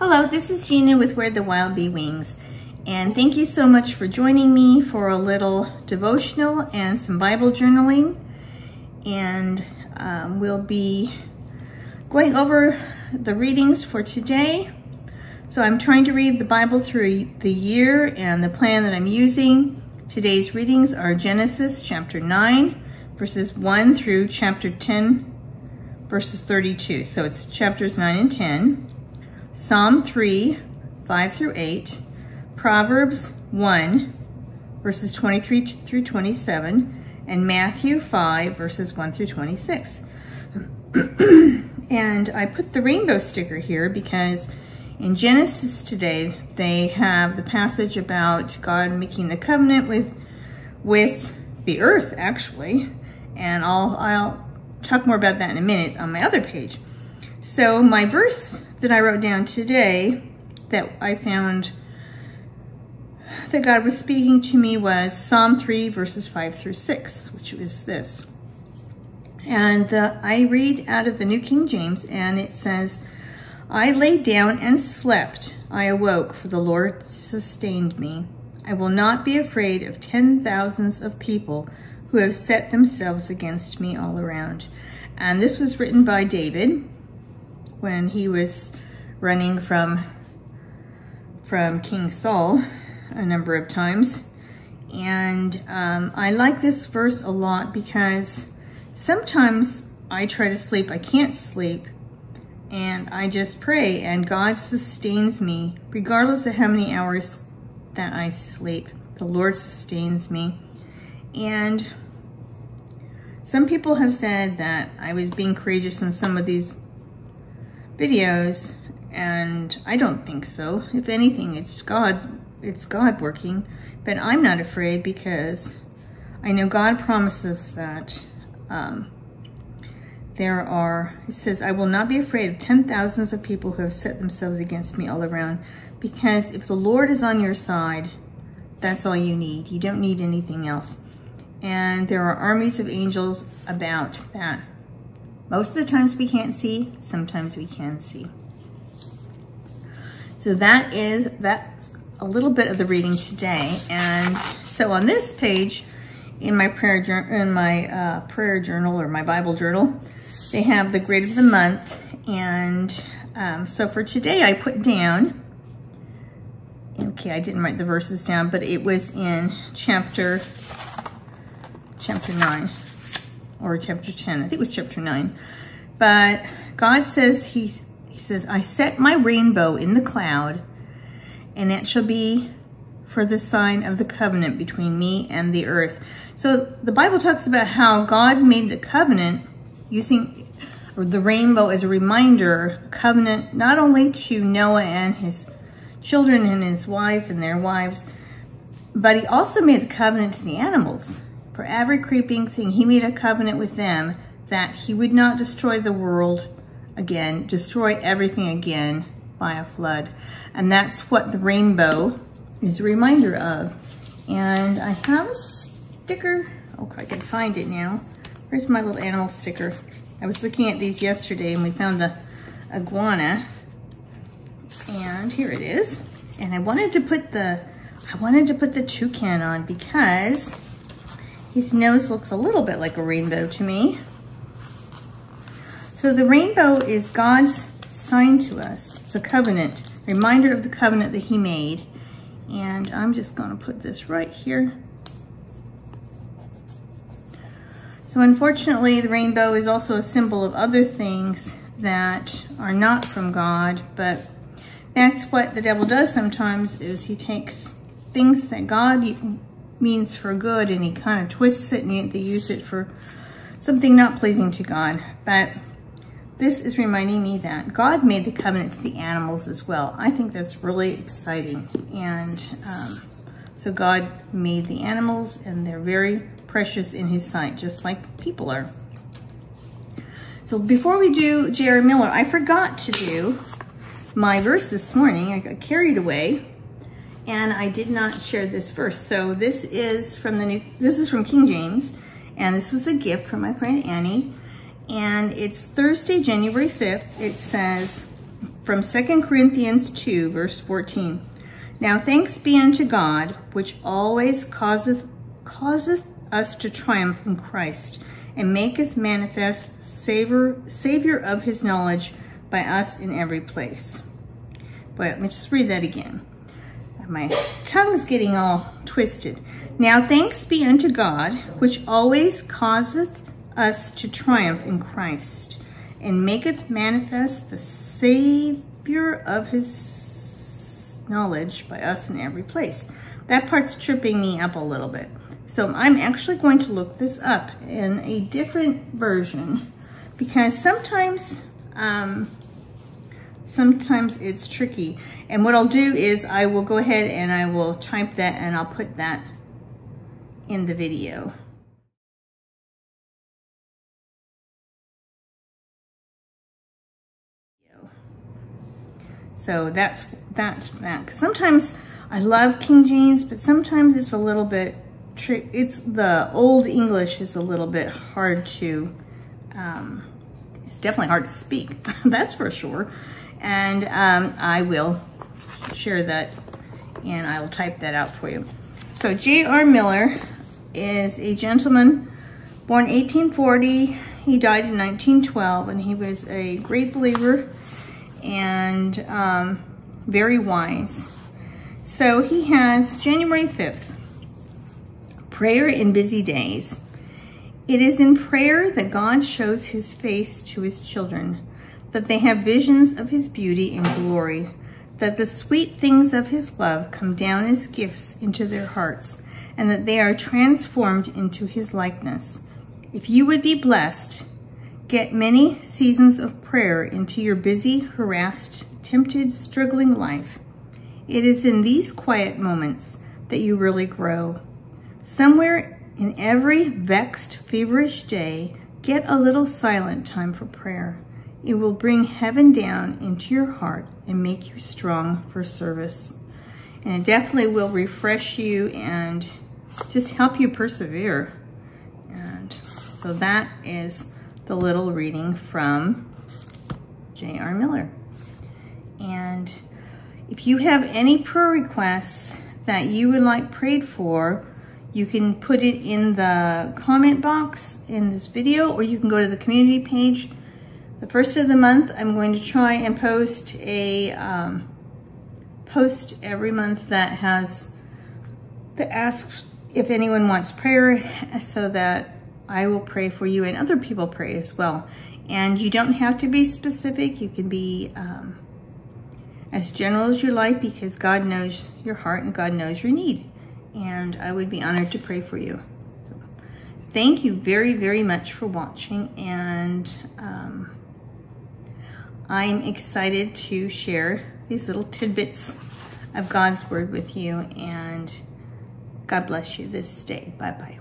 Hello, this is Gina with Where the Wild Bee Wings. And thank you so much for joining me for a little devotional and some Bible journaling. And um, we'll be going over the readings for today. So I'm trying to read the Bible through the year and the plan that I'm using. Today's readings are Genesis chapter 9, verses 1 through chapter 10, verses 32. So it's chapters 9 and 10. Psalm 3, 5 through 8. Proverbs 1, verses 23 through 27. And Matthew 5, verses 1 through 26. and I put the rainbow sticker here because in Genesis today, they have the passage about God making the covenant with, with the earth, actually. And I'll, I'll talk more about that in a minute on my other page. So my verse that I wrote down today that I found that God was speaking to me was Psalm 3 verses 5 through 6, which was this. And I read out of the New King James and it says, I lay down and slept. I awoke, for the Lord sustained me. I will not be afraid of ten thousands of people who have set themselves against me all around. And this was written by David when he was running from, from King Saul a number of times. And um, I like this verse a lot because sometimes I try to sleep, I can't sleep, and I just pray and God sustains me regardless of how many hours that I sleep. The Lord sustains me. And some people have said that I was being courageous in some of these videos and I don't think so. If anything, it's God, it's God working, but I'm not afraid because I know God promises that um, there are, it says, I will not be afraid of ten thousands of people who have set themselves against me all around because if the Lord is on your side, that's all you need. You don't need anything else. And there are armies of angels about that. Most of the times we can't see, sometimes we can see. So that is, that's a little bit of the reading today. And so on this page, in my prayer, in my uh, prayer journal or my Bible journal, they have the grade of the month. And um, so for today, I put down, okay, I didn't write the verses down, but it was in chapter, chapter 9 or chapter 10. I think it was chapter 9. But God says, he's, he says, I set my rainbow in the cloud, and it shall be for the sign of the covenant between me and the earth. So the Bible talks about how God made the covenant using the rainbow as a reminder, covenant not only to Noah and his children and his wife and their wives, but he also made the covenant to the animals. For every creeping thing, he made a covenant with them that he would not destroy the world again, destroy everything again by a flood. And that's what the rainbow is a reminder of. And I have a sticker. Oh, I can find it now. Where's my little animal sticker? I was looking at these yesterday and we found the iguana. And here it is. And I wanted to put the, I wanted to put the toucan on because his nose looks a little bit like a rainbow to me. So the rainbow is God's sign to us. It's a covenant, reminder of the covenant that he made. And I'm just gonna put this right here. So unfortunately, the rainbow is also a symbol of other things that are not from God, but that's what the devil does sometimes is he takes things that God means for good and he kind of twists it and they use it for something not pleasing to God. But this is reminding me that God made the covenant to the animals as well. I think that's really exciting. And um, so God made the animals and they're very precious in his sight, just like people are. So before we do J.R. Miller, I forgot to do my verse this morning. I got carried away and I did not share this verse. So this is from the new, this is from King James and this was a gift from my friend Annie and it's Thursday, January 5th. It says, from 2 Corinthians 2, verse 14. Now thanks be unto God, which always causeth, causeth us to triumph in Christ, and maketh manifest savor, Savior of his knowledge by us in every place. But let me just read that again. My tongue's getting all twisted. Now thanks be unto God, which always causeth us to triumph in Christ, and maketh manifest the Savior of his knowledge by us in every place. That part's tripping me up a little bit. So I'm actually going to look this up in a different version because sometimes, um, sometimes it's tricky. And what I'll do is I will go ahead and I will type that and I'll put that in the video. So that's that's that. Sometimes I love King James, but sometimes it's a little bit tricky. it's the old English is a little bit hard to, um, it's definitely hard to speak, that's for sure. And um, I will share that and I will type that out for you. So J.R. Miller is a gentleman born 1840. He died in 1912 and he was a great believer and um, very wise. So he has January 5th, Prayer in busy days. It is in prayer that God shows his face to his children, that they have visions of his beauty and glory, that the sweet things of his love come down as gifts into their hearts, and that they are transformed into his likeness. If you would be blessed, get many seasons of prayer into your busy, harassed, tempted, struggling life. It is in these quiet moments that you really grow. Somewhere in every vexed, feverish day, get a little silent time for prayer. It will bring heaven down into your heart and make you strong for service. And it definitely will refresh you and just help you persevere. And so that is the little reading from J.R. Miller. And if you have any prayer requests that you would like prayed for, you can put it in the comment box in this video, or you can go to the community page. The first of the month, I'm going to try and post a um, post every month that has that asks if anyone wants prayer so that I will pray for you and other people pray as well. And you don't have to be specific. You can be um, as general as you like because God knows your heart and God knows your need and I would be honored to pray for you. So, thank you very, very much for watching, and um, I'm excited to share these little tidbits of God's Word with you, and God bless you this day. Bye-bye.